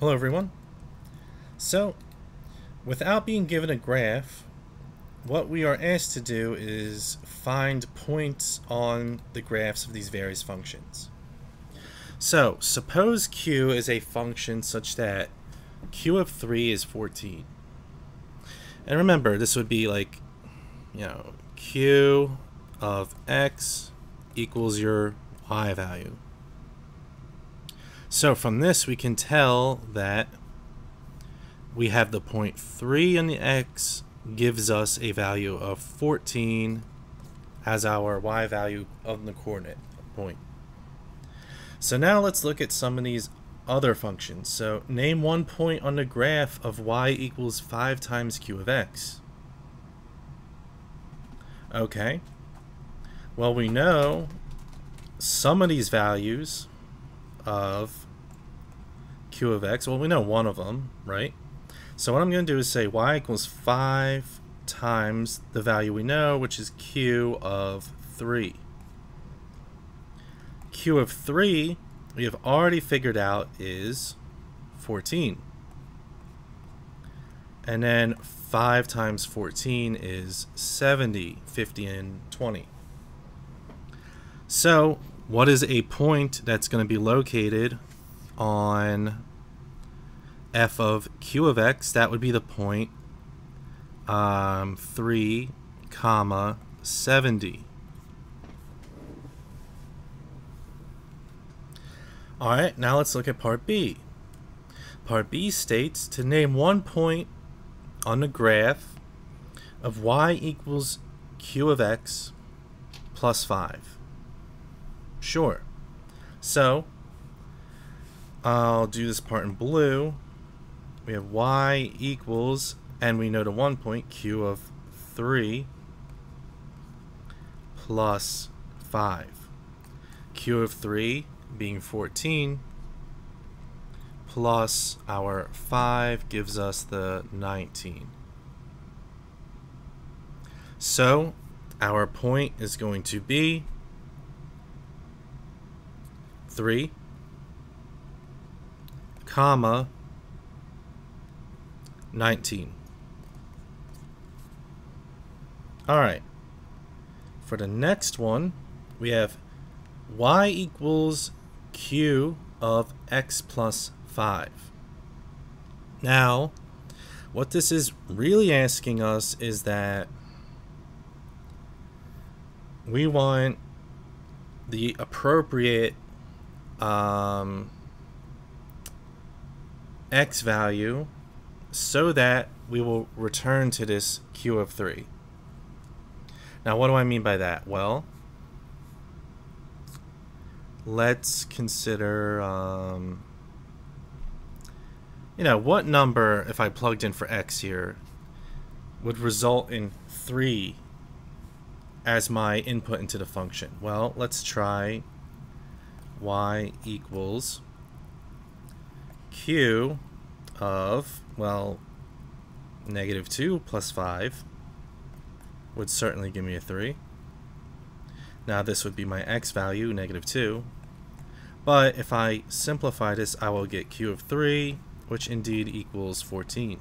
Hello everyone. So, without being given a graph, what we are asked to do is find points on the graphs of these various functions. So, suppose q is a function such that q of 3 is 14. And remember, this would be like, you know, q of x equals your y value. So from this we can tell that we have the point 3 in the x gives us a value of 14 as our y value of the coordinate point. So now let's look at some of these other functions. So name one point on the graph of y equals 5 times q of x. Okay. Well, we know some of these values of q of x. Well, we know one of them, right? So what I'm going to do is say y equals 5 times the value we know, which is q of 3. q of 3, we have already figured out is 14. And then 5 times 14 is 70, 50, and 20. So what is a point that's going to be located on f of q of x? That would be the point um, 3 comma 70. Alright, now let's look at part B. Part B states to name one point on the graph of y equals q of x plus 5. Sure. So, I'll do this part in blue. We have y equals, and we know to one point, q of 3 plus 5. q of 3 being 14 plus our 5 gives us the 19. So, our point is going to be 3 comma 19 all right. For the next one we have y equals q of x plus 5 now what this is really asking us is that we want the appropriate um, x value so that we will return to this q of 3. Now what do I mean by that? Well, let's consider, um, you know, what number, if I plugged in for x here, would result in 3 as my input into the function? Well, let's try y equals q of, well, negative 2 plus 5 would certainly give me a 3. Now this would be my x value, negative 2. But if I simplify this, I will get q of 3, which indeed equals 14.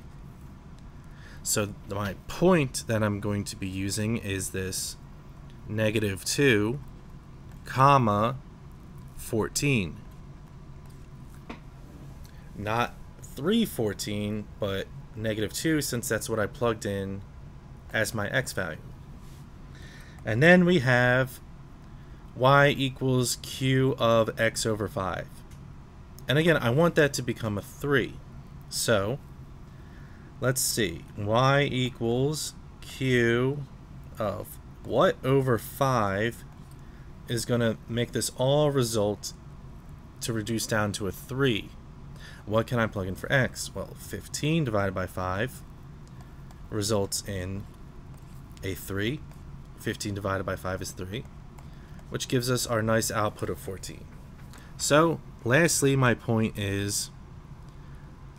So my point that I'm going to be using is this negative 2, comma, 14. Not 314, but negative 2 since that's what I plugged in as my x value. And then we have y equals q of x over 5. And again, I want that to become a 3. So, let's see. y equals q of what over 5 is going to make this all result to reduce down to a 3. What can I plug in for x? Well, 15 divided by 5 results in a 3. 15 divided by 5 is 3, which gives us our nice output of 14. So, lastly, my point is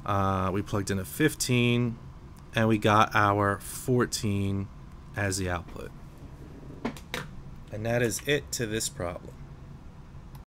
uh, we plugged in a 15 and we got our 14 as the output. And that is it to this problem.